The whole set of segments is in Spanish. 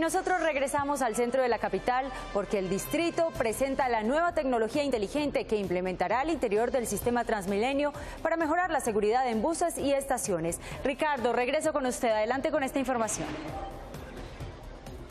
nosotros regresamos al centro de la capital porque el distrito presenta la nueva tecnología inteligente que implementará al interior del sistema Transmilenio para mejorar la seguridad en buses y estaciones. Ricardo, regreso con usted. Adelante con esta información.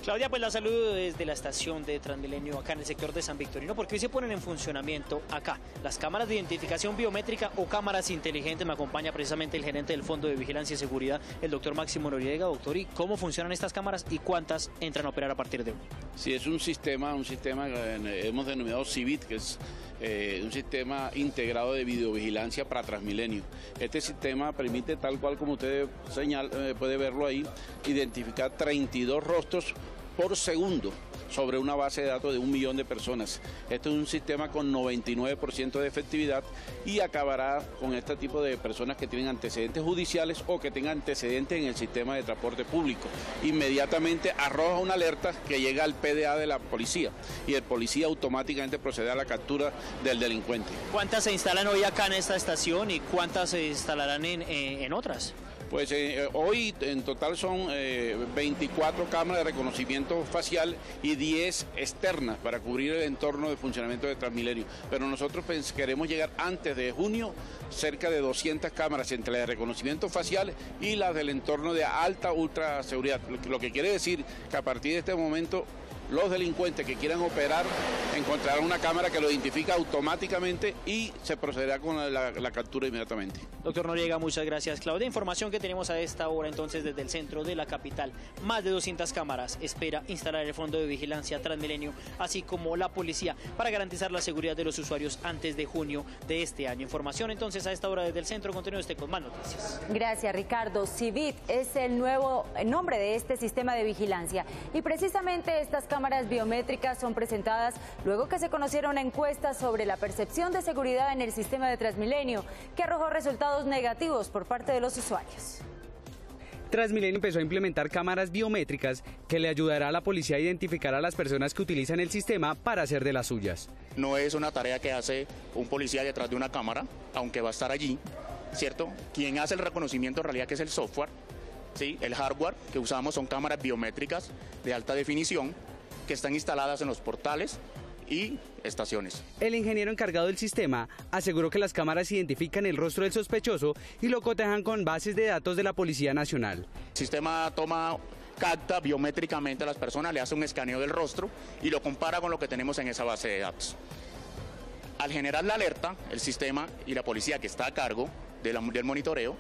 Claudia, pues la saludo desde la estación de Transmilenio acá en el sector de San Victorino, porque hoy se ponen en funcionamiento acá las cámaras de identificación biométrica o cámaras inteligentes. Me acompaña precisamente el gerente del Fondo de Vigilancia y Seguridad, el doctor Máximo Noriega. Doctor, ¿y cómo funcionan estas cámaras y cuántas entran a operar a partir de hoy? Sí, es un sistema, un sistema que hemos denominado CIVIT, que es eh, un sistema integrado de videovigilancia para Transmilenio. Este sistema permite, tal cual como usted señal, eh, puede verlo ahí, identificar 32 rostros por segundo sobre una base de datos de un millón de personas. Este es un sistema con 99% de efectividad y acabará con este tipo de personas que tienen antecedentes judiciales o que tengan antecedentes en el sistema de transporte público. Inmediatamente arroja una alerta que llega al PDA de la policía y el policía automáticamente procede a la captura del delincuente. ¿Cuántas se instalan hoy acá en esta estación y cuántas se instalarán en, en otras? Pues eh, hoy en total son 24 eh, cámaras de reconocimiento facial y 10 externas para cubrir el entorno de funcionamiento de Transmilenio. Pero nosotros queremos llegar antes de junio cerca de 200 cámaras entre las de reconocimiento facial y las del entorno de alta ultra seguridad. Lo que quiere decir que a partir de este momento los delincuentes que quieran operar encontrarán una cámara que lo identifica automáticamente y se procederá con la, captura inmediatamente. Doctor Noriega, muchas gracias. Claudia, información que tenemos a esta hora entonces desde el centro de la capital. Más de 200 cámaras espera instalar el Fondo de Vigilancia Transmilenio, así como la policía, para garantizar la seguridad de los usuarios antes de junio de este año. Información entonces a esta hora desde el centro. Continúe usted con más noticias. Gracias, Ricardo. Civit es el nuevo nombre de este sistema de vigilancia y precisamente estas cámaras cámaras biométricas son presentadas luego que se conociera una encuesta sobre la percepción de seguridad en el sistema de Transmilenio, que arrojó resultados negativos por parte de los usuarios. Transmilenio empezó a implementar cámaras biométricas que le ayudará a la policía a identificar a las personas que utilizan el sistema para hacer de las suyas. No es una tarea que hace un policía detrás de una cámara, aunque va a estar allí, ¿cierto? Quien hace el reconocimiento en realidad que es el software, ¿sí? El hardware que usamos son cámaras biométricas de alta definición que están instaladas en los portales y estaciones. El ingeniero encargado del sistema aseguró que las cámaras identifican el rostro del sospechoso y lo cotejan con bases de datos de la Policía Nacional. El sistema toma capta biométricamente a las personas, le hace un escaneo del rostro y lo compara con lo que tenemos en esa base de datos. Al generar la alerta, el sistema y la policía que está a cargo del monitoreo,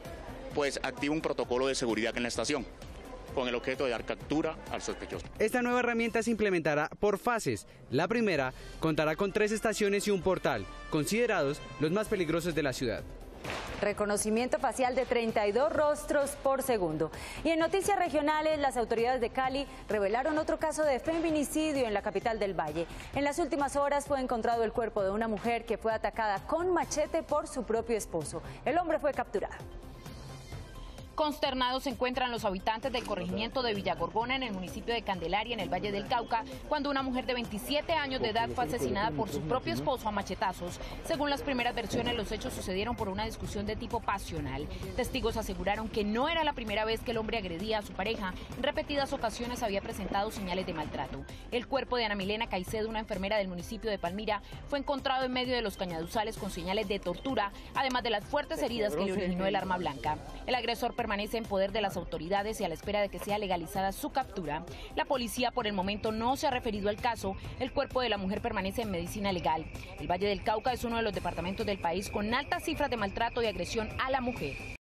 pues activa un protocolo de seguridad en la estación con el objeto de dar captura al sospechoso. Esta nueva herramienta se implementará por fases. La primera contará con tres estaciones y un portal, considerados los más peligrosos de la ciudad. Reconocimiento facial de 32 rostros por segundo. Y en noticias regionales, las autoridades de Cali revelaron otro caso de feminicidio en la capital del Valle. En las últimas horas fue encontrado el cuerpo de una mujer que fue atacada con machete por su propio esposo. El hombre fue capturado. Consternados se encuentran los habitantes del corregimiento de Villagorgona en el municipio de Candelaria, en el Valle del Cauca, cuando una mujer de 27 años de edad fue asesinada por su propio esposo a machetazos. Según las primeras versiones, los hechos sucedieron por una discusión de tipo pasional. Testigos aseguraron que no era la primera vez que el hombre agredía a su pareja. En repetidas ocasiones había presentado señales de maltrato. El cuerpo de Ana Milena Caicedo, una enfermera del municipio de Palmira, fue encontrado en medio de los cañaduzales con señales de tortura, además de las fuertes heridas que le originó el arma blanca. El agresor permanece en poder de las autoridades y a la espera de que sea legalizada su captura. La policía por el momento no se ha referido al caso. El cuerpo de la mujer permanece en medicina legal. El Valle del Cauca es uno de los departamentos del país con altas cifras de maltrato y agresión a la mujer.